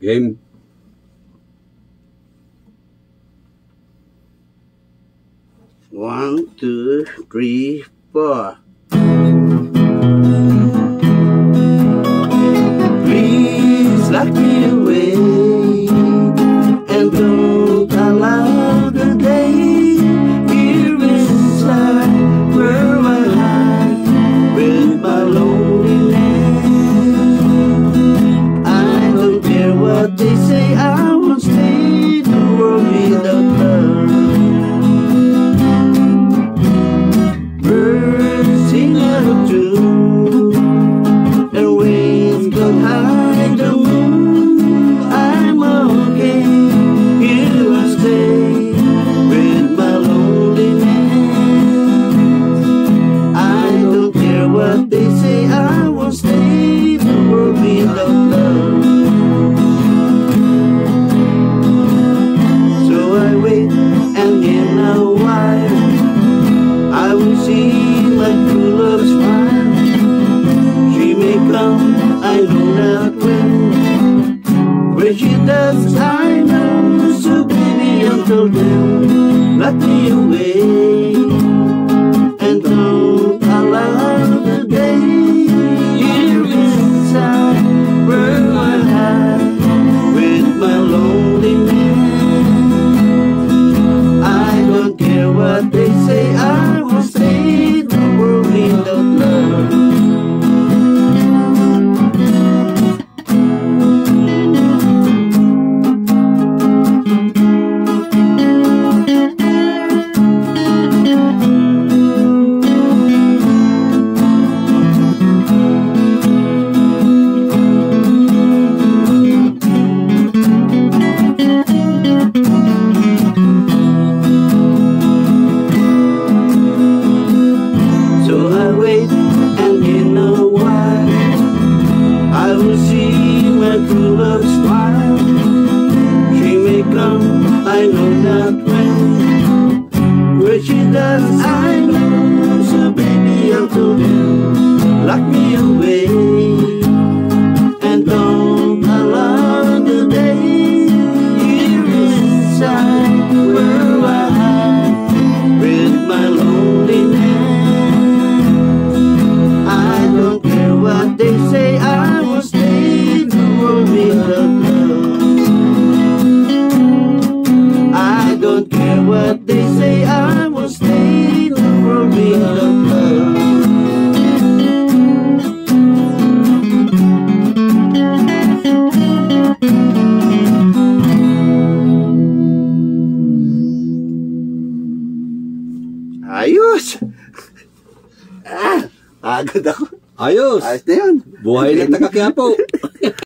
Game. One, two, three, four. What they say I won't stay the world without love So I wait and in a while I will see my true love smile. She may come, I know not when. When she does, I know. So baby, until then, lock me I know not when. Where she does, I know. So baby, until then, lock me away. Don't care what they say, I will stay the world without love. Ayos! Ah, agad ako. Ayos! Ayos na yun. Buhay ng taga Quiapo.